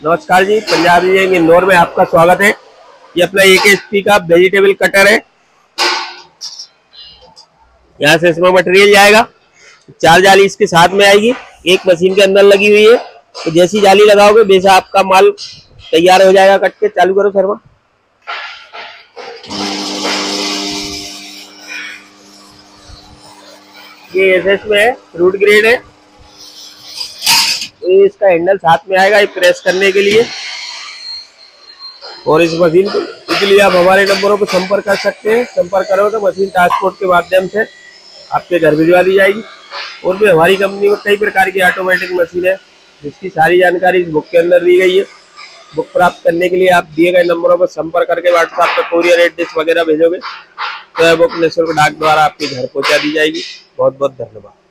नमस्कार जी, पंजाबी इंदौर में आपका स्वागत है। ये अपना एक एच का वेजिटेबल कटर है। यहाँ से इसमें मटेरियल जाएगा। चार जाली इसके साथ में आएगी। एक मशीन के अंदर लगी हुई है। तो जैसी जाली लगाओगे, वैसा आपका माल तैयार हो जाएगा कट के। चालू करो शर्मा। ये एस में है रूट ग्रेड है। तो इसका हैंडल साथ में आएगा ये प्रेस करने के लिए। और इस मशीन को इसलिए आप हमारे नंबरों पर संपर्क कर सकते हैं। संपर्क करो तो मशीन ट्रांसपोर्ट के माध्यम से आपके घर भिजवा दी जाएगी। और भी हमारी कंपनी में कई प्रकार की ऑटोमेटिक मशीन है, जिसकी सारी जानकारी इस बुक के अंदर दी गई है। बुक प्राप्त करने के लिए आप दिए गए नंबरों पर संपर्क करके व्हाट्सएप पर कोरियर एड्रेस वगैरह भेजोगे तो बुक निःशुल्क डाक द्वारा आपके घर पहुँचा दी जाएगी। बहुत बहुत धन्यवाद।